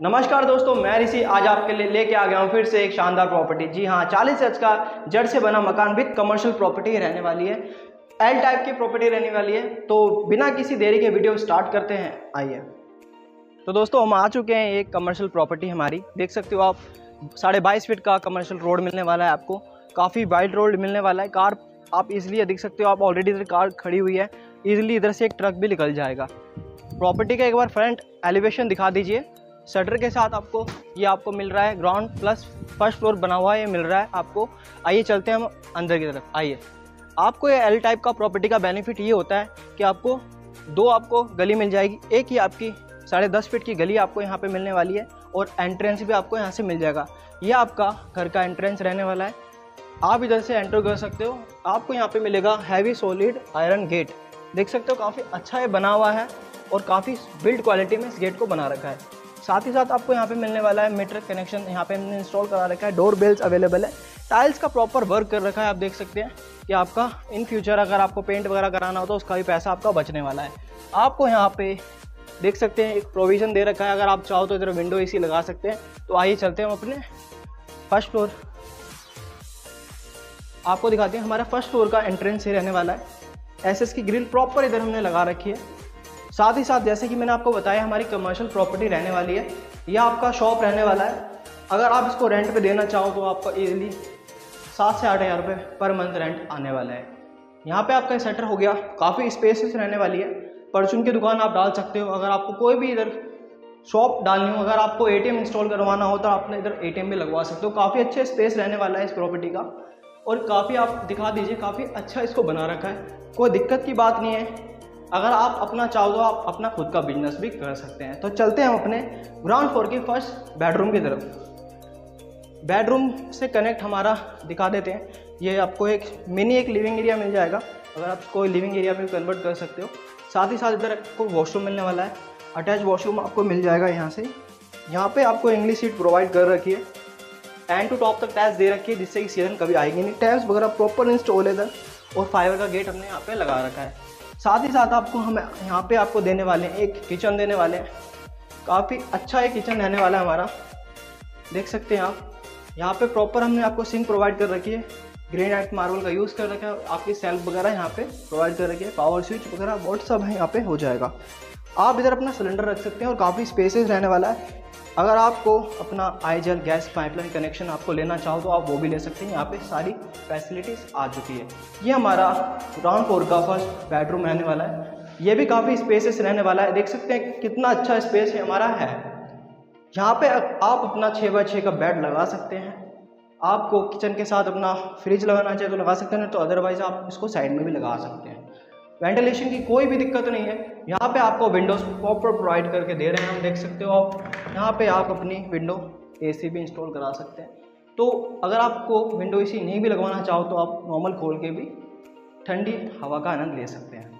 नमस्कार दोस्तों, मैं ऋषि आज आपके लिए लेके आ गया हूँ फिर से एक शानदार प्रॉपर्टी जी हाँ 40 एच का जड़ से बना मकान विद कमर्शियल प्रॉपर्टी रहने वाली है। एल टाइप की प्रॉपर्टी रहने वाली है। तो बिना किसी देरी के वीडियो स्टार्ट करते हैं। आइए। तो दोस्तों, हम आ चुके हैं एक कमर्शियल प्रॉपर्टी हमारी। देख सकते हो आप, साढ़े बाईस फीट का कमर्शियल रोड मिलने वाला है आपको। काफ़ी वाइड रोड मिलने वाला है। कार आप इजीली देख सकते हो, आप ऑलरेडी इधर कार खड़ी हुई है। इजीली इधर से एक ट्रक भी निकल जाएगा। प्रॉपर्टी का एक बार फ्रंट एलिवेशन दिखा दीजिए। शटर के साथ आपको ये आपको मिल रहा है ग्राउंड प्लस फ़र्स्ट फ्लोर बना हुआ है, ये मिल रहा है आपको। आइए चलते हैं हम अंदर की तरफ़। आइए। आपको ये एल टाइप का प्रॉपर्टी का बेनिफिट ये होता है कि आपको दो आपको गली मिल जाएगी। एक ही आपकी साढ़े दस फीट की गली आपको यहाँ पे मिलने वाली है और एंट्रेंस भी आपको यहाँ से मिल जाएगा। ये आपका घर का एंट्रेंस रहने वाला है। आप इधर से एंटर कर सकते हो। आपको यहाँ पे मिलेगा हैवी सॉलिड आयरन गेट देख सकते हो, काफ़ी अच्छा ये बना हुआ है और काफ़ी बिल्ड क्वालिटी में इस गेट को बना रखा है। साथ ही साथ आपको यहाँ पे मिलने वाला है मीटर कनेक्शन यहाँ पे हमने इंस्टॉल करा रखा है डोर बेल्स अवेलेबल है। टाइल्स का प्रॉपर वर्क कर रखा है, आप देख सकते हैं कि आपका इन फ्यूचर अगर आपको पेंट वगैरह कराना हो तो उसका भी पैसा आपका बचने वाला है। आपको यहाँ पे देख सकते हैं, एक प्रोविज़न दे रखा है, अगर आप चाहो तो इधर विंडो एसी लगा सकते हैं। तो आइए चलते हैं हम अपने फ़र्स्ट फ्लोर आपको दिखाते हैं, हमारा फ़र्स्ट फ्लोर का एंट्रेंस ही रहने वाला है। एस की ग्रिल प्रॉपर इधर हमने लगा रखी है। साथ ही साथ जैसे कि मैंने आपको बताया, हमारी कमर्शियल प्रॉपर्टी रहने वाली है यह आपका शॉप रहने वाला है, अगर आप इसको रेंट पे देना चाहो तो आपका ईजिली सात से आठ हज़ार रुपये पर मंथ रेंट आने वाला है। यहाँ पे आपका सेटर हो गया, काफ़ी स्पेसेस रहने वाली है। परचून की दुकान आप डाल सकते हो, अगर आपको कोई भी इधर शॉप डालनी हो, अगर आपको एटीएम इंस्टॉल करवाना हो तो आप इधर ए भी लगवा सकते हो। काफ़ी अच्छे स्पेस रहने वाला है इस प्रॉपर्टी का, और काफ़ी आप दिखा दीजिए, काफ़ी अच्छा इसको बना रखा है। कोई दिक्कत की बात नहीं है। अगर आप अपना चाहो तो आप अपना खुद का बिज़नेस भी कर सकते हैं। तो चलते हैं हम अपने ग्राउंड फ्लोर की फ़र्स्ट बेडरूम की तरफ़। बेडरूम से कनेक्ट हमारा दिखा देते हैं। ये आपको एक मिनी एक लिविंग एरिया मिल जाएगा, अगर आप कोई लिविंग एरिया में कन्वर्ट कर सकते हो। साथ ही साथ इधर आपको वॉशरूम मिलने वाला है। अटैच वॉशरूम आपको मिल जाएगा यहाँ से। यहाँ पे आपको इंग्लिश सीट प्रोवाइड कर रखी है। एंड टू टॉप तक टैच दे रखी है, जिससे कि सीज़न कभी आएगी नहीं। टैप्स वगैरह प्रॉपर इंस्टॉल है इधर। और फाइबर का गेट हमने यहाँ पे लगा रखा है। साथ ही साथ आपको हम यहाँ पे आपको देने वाले हैं, एक किचन देने वाले हैं। काफ़ी अच्छा एक किचन रहने वाला है हमारा। देख सकते हैं आप। यहाँ पे प्रॉपर हमने आपको सिंक प्रोवाइड कर रखी है। ग्रेनाइट मार्बल का यूज़ कर रखा है। आपकी सेल्फ वगैरह यहाँ पे प्रोवाइड कर रखी है। पावर स्विच वगैरह बहुत सब है यहाँ पे हो जाएगा। आप इधर अपना सिलेंडर रख सकते हैं और काफ़ी स्पेसेस रहने वाला है। अगर आपको अपना आईजल गैस पाइपलाइन कनेक्शन आपको लेना चाहो तो आप वो भी ले सकते हैं। यहाँ पे सारी फैसिलिटीज़ आ चुकी है। ये हमारा ग्राउंड फ्लोर का फ़र्स्ट बेडरूम रहने वाला है। ये भी काफ़ी स्पेसेस रहने वाला है। देख सकते हैं कितना अच्छा स्पेस है हमारा है। यहाँ पे आप अपना छः बाई छः का बेड लगा सकते हैं। आपको किचन के साथ अपना फ्रिज लगाना चाहिए तो लगा सकते हैं तो अदरवाइज़ आप इसको साइड में भी लगा सकते हैं। वेंटिलेशन की कोई भी दिक्कत नहीं है। यहाँ पे आपको विंडोज़ प्रॉपर प्रोवाइड करके दे रहे हैं, हम देख सकते हो आप। यहाँ पे आप अपनी विंडो एसी भी इंस्टॉल करा सकते हैं। तो अगर आपको विंडो एसी नहीं भी लगवाना चाहो तो आप नॉर्मल खोल के भी ठंडी हवा का आनंद ले सकते हैं।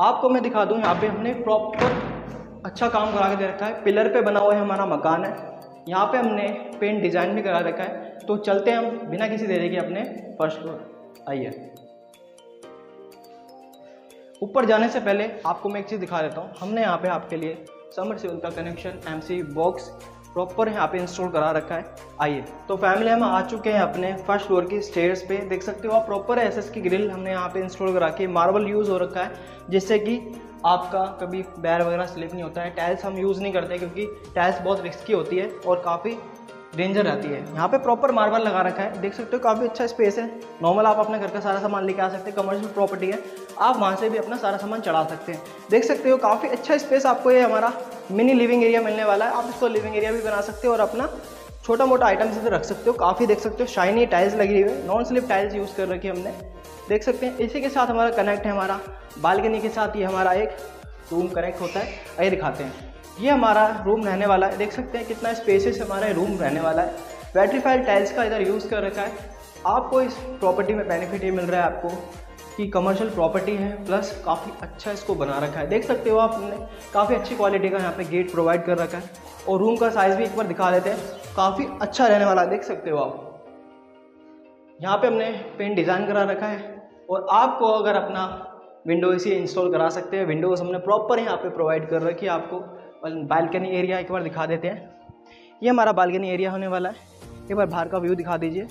आपको मैं दिखा दूँ, यहाँ पे हमने प्रॉपर अच्छा काम करा के दे रखा है। पिलर पे बना हुआ है हमारा मकान है। यहाँ पे हमने पेंट डिज़ाइन भी करा रखा है। तो चलते हैं हम बिना किसी देरी के अपने फ़र्स्ट फ्लोर। आइए। ऊपर जाने से पहले आपको मैं एक चीज़ दिखा देता हूँ। हमने यहाँ पे आपके लिए समर से का कनेक्शन एमसी बॉक्स प्रॉपर यहाँ पे इंस्टॉल करा रखा है। आइए तो फैमिली हम आ चुके हैं अपने फ़र्स्ट फ्लोर की स्टेयर्स पे। देख सकते हो आप प्रॉपर एस की ग्रिल हमने यहाँ पे इंस्टॉल करा के मार्बल यूज़ हो रखा है, जिससे कि आपका कभी बैर वगैरह स्लिप नहीं होता है। टाइल्स हम यूज़ नहीं करते क्योंकि टाइल्स बहुत रिस्की होती है और काफ़ी डेंजर रहती है। यहाँ पे प्रॉपर मार्बल लगा रखा है। देख सकते हो काफ़ी अच्छा स्पेस है। नॉर्मल आप अपने घर का सारा सामान लेके आ सकते हैं। कमर्शियल प्रॉपर्टी है। आप वहाँ से भी अपना सारा सामान चढ़ा सकते हैं। देख सकते हो काफ़ी अच्छा स्पेस आपको ये हमारा मिनी लिविंग एरिया मिलने वाला है। आप इसको लिविंग एरिया भी बना सकते हो और अपना छोटा मोटा आइटम से रख सकते हो। काफ़ी देख सकते हो शाइनी टाइल्स लगी हुई है। नॉन स्लिप टाइल्स यूज़ कर रखी हमने। देख सकते हैं इसी के साथ हमारा कनेक्ट है हमारा। बालकनी के साथ ये हमारा एक रूम कनेक्ट होता है। आइए दिखाते हैं। ये हमारा रूम रहने वाला है। देख सकते हैं कितना स्पेसिस हमारा रूम रहने वाला है। बैटरीफाइड टाइल्स का इधर यूज़ कर रखा है। आपको इस प्रॉपर्टी में बेनिफिट ये मिल रहा है आपको कि कमर्शियल प्रॉपर्टी है प्लस काफ़ी अच्छा इसको बना रखा है। देख सकते हो आप हमने काफ़ी अच्छी क्वालिटी का यहाँ पे गेट प्रोवाइड कर रखा है। और रूम का साइज़ भी एक बार दिखा देते हैं। काफ़ी अच्छा रहने वाला है। देख सकते हो आप। यहाँ पे हमने पेंट डिज़ाइन करा रखा है। और आपको अगर अपना विंडो इसी इंस्टॉल करा सकते हैं। विंडोज़ हमने प्रॉपर यहाँ पे प्रोवाइड कर रखी है आपको। बालकनी एरिया एक बार दिखा देते हैं। ये हमारा बालकनी एरिया होने वाला है। एक बार बाहर का व्यू दिखा दीजिए।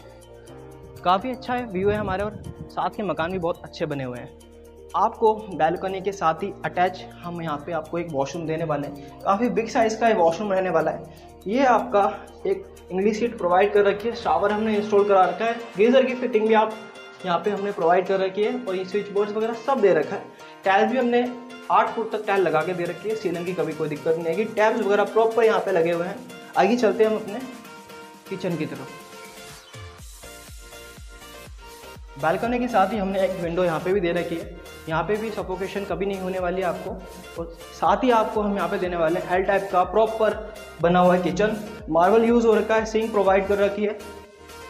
काफ़ी अच्छा है व्यू है हमारे और साथ के मकान भी बहुत अच्छे बने हुए हैं। आपको बैल्कनी के साथ ही अटैच हम यहाँ पे आपको एक वॉशरूम देने वाले हैं। काफ़ी बिग साइज़ का वॉशरूम रहने वाला है। ये आपका एक इंग्लिश सीट प्रोवाइड कर रखी है। शावर हमने इंस्टॉल करा रखा है। गीज़र की फिटिंग भी आप यहाँ पे हमने प्रोवाइड कर रखी है और ये स्विच बोर्ड्स वगैरह सब दे रखा है। टाइल्स भी हमने आठ फुट तक टाइल लगा के दे रखी है, सीलिंग की कभी कोई दिक्कत नहीं आएगी। टैब्स वगैरह प्रॉपर यहाँ पे लगे हुए हैं। आगे चलते हैं हम अपने किचन की तरफ़। बालकनी के साथ ही हमने एक विंडो यहाँ पे भी दे रखी है। यहाँ पे भी सफोकेशन कभी नहीं होने वाली है आपको। और साथ ही आपको हम यहाँ पे देने वाले हैं एल टाइप का प्रॉपर बना हुआ है किचन मार्बल यूज़ हो रखा है सिंक प्रोवाइड कर रखी है।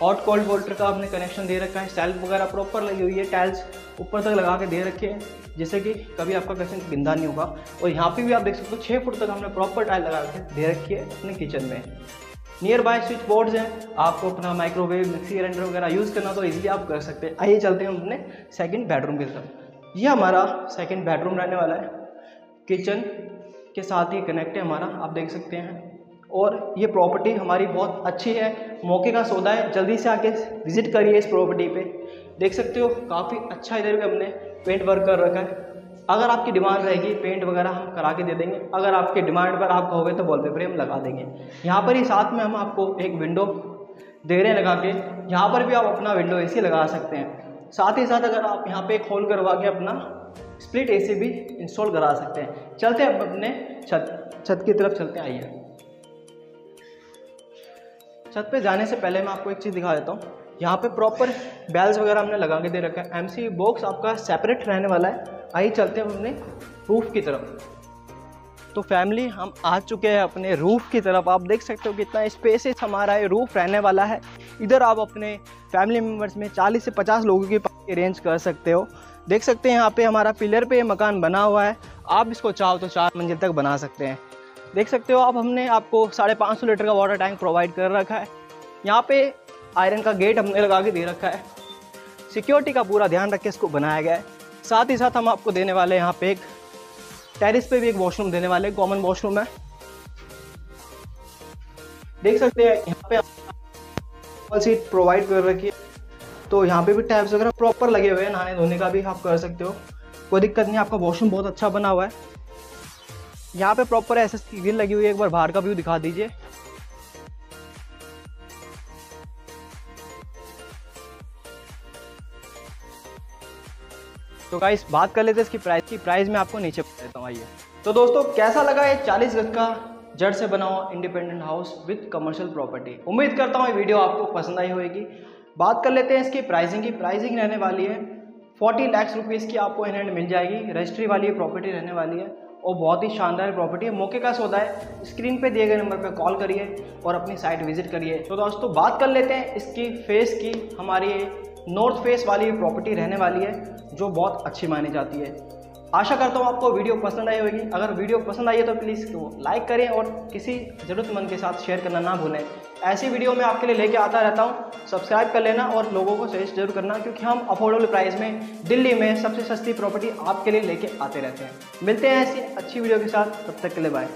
हॉट कोल्ड वोल्टर का आपने कनेक्शन दे रखा है। सेल्फ वगैरह प्रॉपर लगी हुई है टाइल्स ऊपर तक लगा के दे रखे हैं, जिससे कि कभी आपका किचन गिंदा नहीं होगा। और यहाँ पे भी आप देख सकते हो छः फुट तक हमने प्रॉपर टाइल लगा के दे रखी है अपने किचन में। नियर बाय स्विच बोर्ड्स हैं। आपको अपना माइक्रोवेव मिक्सी ग्राइंडर वगैरह यूज़ करना तो इजीली आप कर सकते हैं। आइए चलते हैं अपने सेकेंड बेडरूम की तरफ़। ये हमारा सेकेंड बेडरूम रहने वाला है। किचन के साथ ही कनेक्ट है हमारा। आप देख सकते हैं। और ये प्रॉपर्टी हमारी बहुत अच्छी है। मौके का सौदा है। जल्दी से आके विज़िट करिए इस प्रॉपर्टी पे। देख सकते हो, काफ़ी अच्छा इधर भी हमने पेंट वर्क कर रखा है। अगर आपकी डिमांड रहेगी पेंट वगैरह हम करा के दे देंगे। अगर आपके डिमांड पर आप कहोगे तो वॉलपेपर हम लगा देंगे। यहाँ पर ही साथ में हम आपको एक विंडो दे रहे हैं लगा के। यहाँ पर भी आप अपना विंडो एसी लगा सकते हैं। साथ ही साथ अगर आप यहाँ पे एक होल करवा के अपना स्प्लिट एसी भी इंस्टॉल करा सकते हैं। चलते हैं अपने छत छत की तरफ़ चलते आइए। छत पे जाने से पहले मैं आपको एक चीज़ दिखा देता हूँ। यहाँ पे प्रॉपर बेल्स वगैरह हमने लगा के दे रखा है। एमसी बॉक्स आपका सेपरेट रहने वाला है। आइए चलते हैं अपने रूफ की तरफ़। तो फैमिली हम आ चुके हैं अपने रूफ़ की तरफ़। आप देख सकते हो कितना स्पेसिस हमारा ये रूफ़ रहने वाला है। इधर आप अपने फैमिली मेंबर्स में 40 से 50 लोगों की अरेंज कर सकते हो। देख सकते हैं यहाँ पे हमारा पिलर पे मकान बना हुआ है। आप इसको चाहो तो चार मंजिल तक बना सकते हैं। देख सकते हो आप हमने आपको साढ़े पाँच सौ लीटर का वाटर टैंक प्रोवाइड कर रखा है। यहाँ पे आयरन का गेट हमने लगा के दे रखा है। सिक्योरिटी का पूरा ध्यान रख के इसको बनाया गया है। साथ ही साथ हम आपको देने वाले हैं यहाँ पे एक टेरिस पे भी एक वॉशरूम देने वाले कॉमन वॉशरूम है। देख सकते हैं, यहाँ पे सीट प्रोवाइड कर रखी है। तो यहाँ पे भी टैब्स वगैरह प्रॉपर लगे हुए हैं नहाने धोने का भी आप कर सकते हो। कोई दिक्कत नहीं, आपका वॉशरूम बहुत अच्छा बना हुआ है। यहाँ पे प्रॉपर की ग्रिल लगी हुई है, एक बार बाहर का व्यू दिखा दीजिए। तो गाइस बात कर लेते हैं इसकी प्राइस की। प्राइस में आपको नीचे देता हूँ, आइए। तो दोस्तों, कैसा लगा ये 40 गज का जड़ से बना हुआ independent house with commercial property उम्मीद करता हूँ ये वीडियो आपको पसंद आई होगी। बात कर लेते हैं इसकी प्राइसिंग की। प्राइसिंग रहने वाली है फोर्टी लैक्स रुपीज़ की आपको इन हैंड मिल जाएगी। रजिस्ट्री वाली प्रॉपर्टी रहने वाली है। और बहुत ही शानदार प्रॉपर्टी है। मौके का सौदा है। स्क्रीन पे दिए गए नंबर पे कॉल करिए और अपनी साइट विज़िट करिए। तो दोस्तों, बात कर लेते हैं इसकी फेस की। हमारी नॉर्थ फेस वाली प्रॉपर्टी रहने वाली है, जो बहुत अच्छी मानी जाती है। आशा करता हूँ आपको वीडियो पसंद आई होगी। अगर वीडियो पसंद आई है तो प्लीज़ लाइक करें और किसी ज़रूरतमंद के साथ शेयर करना ना भूलें। ऐसी वीडियो मैं आपके लिए लेके आता रहता हूँ। सब्सक्राइब कर लेना और लोगों को सजेस्ट ज़रूर करना क्योंकि हम अफोर्डेबल प्राइस में दिल्ली में सबसे सस्ती प्रॉपर्टी आपके लिए लेके आते रहते हैं। मिलते हैं ऐसी अच्छी वीडियो के साथ। तब तक के लिए बाय